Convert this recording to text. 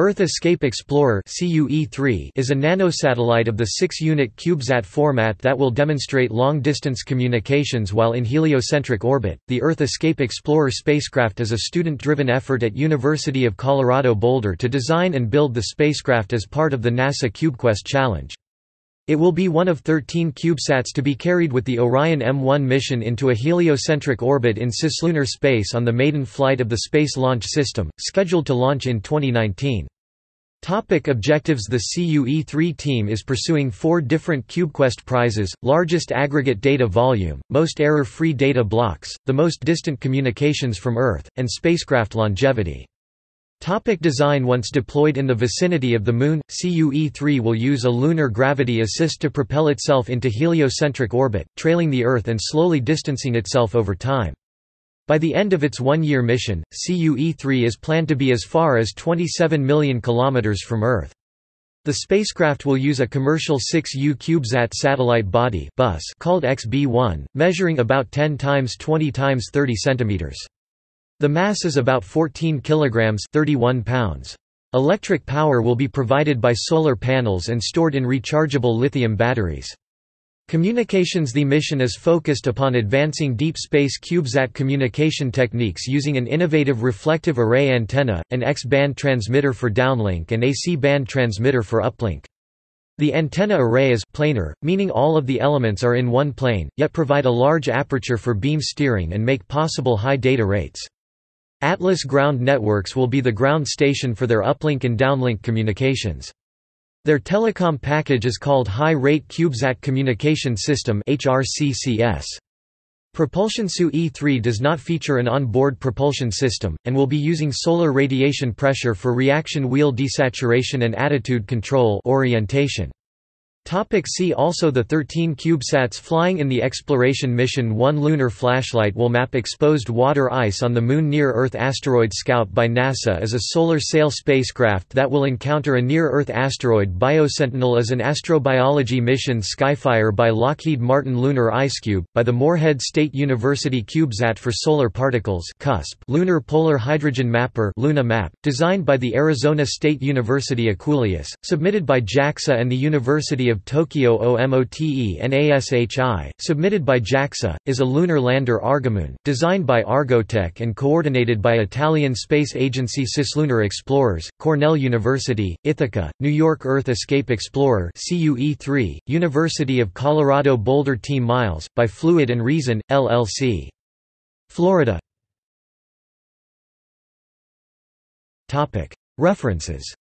Earth Escape Explorer is a nanosatellite of the 6-unit CubeSat format that will demonstrate long-distance communications while in heliocentric orbit. The Earth Escape Explorer spacecraft is a student-driven effort at University of Colorado Boulder to design and build the spacecraft as part of the NASA CubeQuest challenge. It will be one of 13 CubeSats to be carried with the Orion EM-1 mission into a heliocentric orbit in cislunar space on the maiden flight of the Space Launch System, scheduled to launch in 2019. Topic objectives The CU-E3 team is pursuing four different CubeQuest prizes, largest aggregate data volume, most error-free data blocks, the most distant communications from Earth, and spacecraft longevity. Topic design Once deployed in the vicinity of the Moon, CU-E3 will use a lunar gravity assist to propel itself into heliocentric orbit, trailing the Earth and slowly distancing itself over time. By the end of its one-year mission, CU-E3 is planned to be as far as 27 million kilometers from Earth. The spacecraft will use a commercial 6U CubeSat satellite body bus called XB-1, measuring about 10 times 20 times 30 centimeters. The mass is about 14 kilograms 31 pounds. Electric power will be provided by solar panels and stored in rechargeable lithium batteries. Communications The mission is focused upon advancing deep space CubeSat communication techniques using an innovative reflective array antenna, an X-band transmitter for downlink and AC-band transmitter for uplink. The antenna array is planar, meaning all of the elements are in one plane, yet provide a large aperture for beam steering and make possible high data rates. Atlas Ground Networks will be the ground station for their uplink and downlink communications. Their telecom package is called High Rate CubeSat Communication System HRCCS. Propulsion CU-E3 does not feature an on-board propulsion system, and will be using solar radiation pressure for reaction wheel desaturation and attitude control orientation. Topic see also The 13 CubeSats flying in the exploration mission One lunar flashlight will map exposed water ice on the Moon Near-Earth Asteroid Scout by NASA is a solar sail spacecraft that will encounter a near-Earth asteroid Biosentinel is an astrobiology mission Skyfire by Lockheed Martin Lunar IceCube, by the Morehead State University CubeSat for Solar Particles CUSP Lunar Polar Hydrogen Mapper Luna Map, designed by the Arizona State University EQUULEUS, submitted by JAXA and the University of of Tokyo OMOTENASHI, submitted by JAXA, is a lunar lander Argomoon, designed by Argotec and coordinated by Italian Space Agency Cislunar Explorers, Cornell University, Ithaca, New York Earth Escape Explorer CU-E3, University of Colorado Boulder Team Miles, by Fluid and Reason, LLC. Florida. References